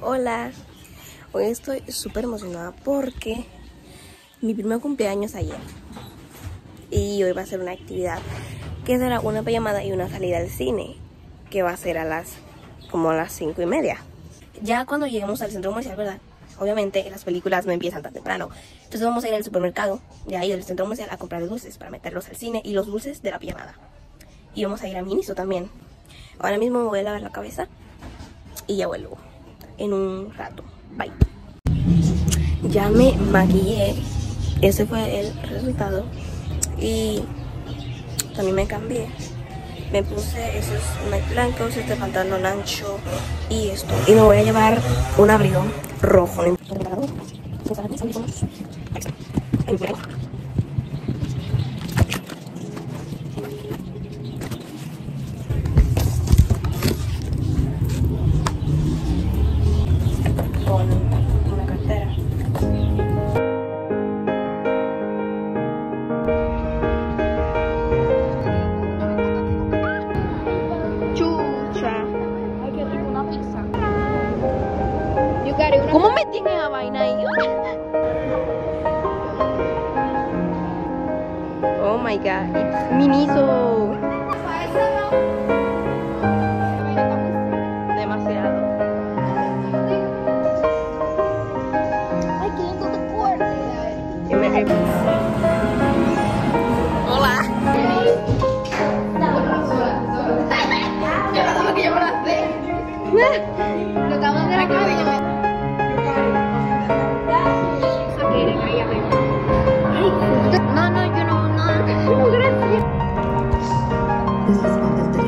Hola, hoy estoy súper emocionada porque mi primer cumpleaños ayer y hoy va a ser una actividad que será una llamada y una salida al cine que va a ser a las como a las cinco y media. Ya cuando lleguemos al centro comercial, ¿verdad? Obviamente las películas no empiezan tan temprano. Entonces vamos a ir al supermercado de ahí del centro comercial a comprar dulces para meterlos al cine y los dulces de la pijamada. Y vamos a ir a Miniso también. Ahora mismo me voy a lavar la cabeza y ya vuelvo en un rato. Bye. Ya me maquillé. Ese fue el resultado. Y también me cambié. Me puse esos Nike blancos, este pantalón ancho y esto. Y me voy a llevar un abrigo rojo. ¿Cómo me tiene la vaina ahí? Oh my god, it's Miniso. on the day.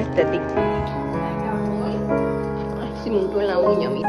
estetik. Si muncul lauknya mi.